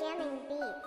Jamming beats.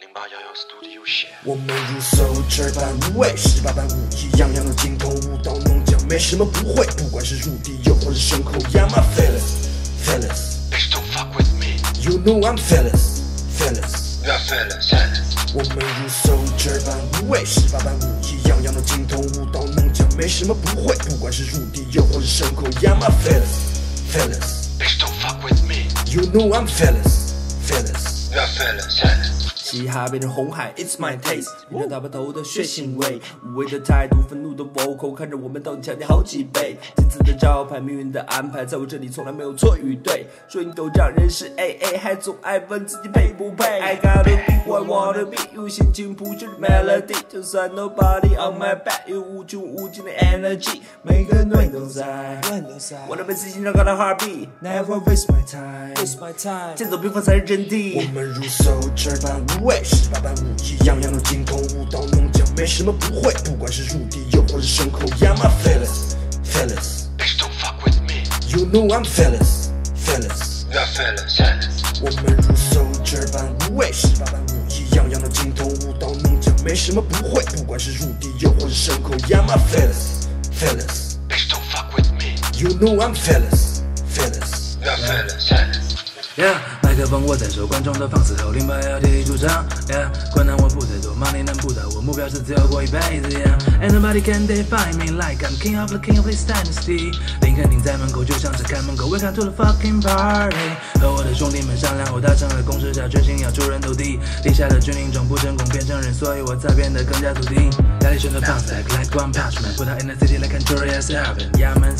零八幺幺 Studio 写。我们如手指般无畏，十八般武艺，样样都精通，舞蹈弄将，没什么不会。不管是入地又或是牲口，Yeah my fellas, fellas, Bitch don't fuck with me. you know I'm fellas, fellas。 We are fellas. 我们如手指般无畏，十八般武艺，样样都精通，舞刀弄枪，没什么不会。不管是入地又或是牲口，Yeah my fellas, fellas, Bitch don't fuck with me. you know I'm fellas, fellas。We are fellas. 嘻哈变成红海，It's my taste，你那大白头的血腥味，无畏的态度，愤怒的 vocal，看着我们到底强你好几倍。金字的招牌，命运的安排，在我这里从来没有错与对。说你都让人是 A A，还总爱问自己配不配。I gotta be who I wanna be，用心情谱写的 melody，就算 nobody on my back，有无穷无尽的 energy，每个人都在。我的每次心跳高的 heartbeat，never waste my time，waste my time，剑走偏锋才是真谛。我们如手指般无畏，十八般武艺，样样都精通，舞刀弄枪，没什么不会。不管是入地又或是牲口，Yeah my fellas, fellas, Bitch don't fuck with me. you know I'm fellas, fellas。We are fellas. fellas. 我们如 soldier 般无畏，十八般武艺，样样都精通，舞刀弄枪，没什么不会。不管是入地又或是牲口，Yeah my fellas, fellas, Bitch don't fuck with me. you know I'm fellas, fellas。We are fellas. fellas. Yeah，麦克风握在手，观众都放肆后，零八要替你主张。Yeah，困难我不再多，money 能不倒我，目标是自由过一辈子。Yeah，ain't nobody can define me like I'm king of the king of this dynasty。林肯定在门口，就像是看门狗，Welcome to the fucking party。和我的兄弟们商量后达成了共识，下决心要出人头地。地下的军营中不成功变成人，所以我才变得更加笃定。压力选择 bounce like one punch man，put out in the city like Victoria's heaven。Yeah man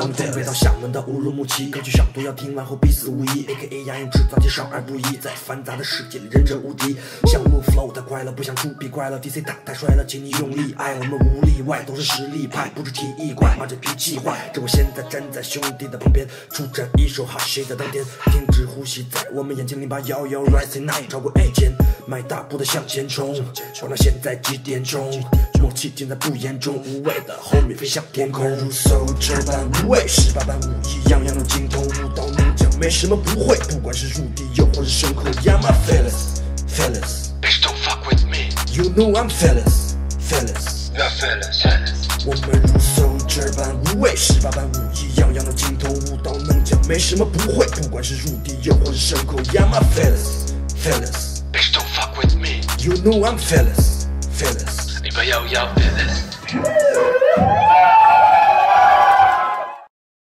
我们从北到。厦门到乌鲁木齐，歌曲上都要听完后必死无疑。A K A 押韵制造机少儿不宜，在繁杂的世界里人人无敌。项目 flow 太快了，不想出比快乐。D C 打太帅了，请你用力爱。我们无例外都是实力派，不是提议怪，妈这脾气坏。这我现在站在兄弟的旁边，出战一手好戏的当天，停止呼吸在我们眼睛零八幺幺 rising night 超过 A 间，迈大步的向前冲。我那现在几点钟？默契尽在不言中，无畏的 homie 飞向天空，如手指般无畏，十八般武艺，样样都精通，舞刀弄枪，没什么不会。不管是入地又或是牲口，Yeah my fellas, fellas, Bitch don't fuck with me. you know I'm fellas, fellas。We are fellas. fellas. 我们如手指般无畏，十八般武艺，样样都精通，舞刀弄枪，没什么不会。不管是入地又或是牲口，Yeah my fellas, fellas, Bitch don't fuck with me. you know I'm fellas, fellas。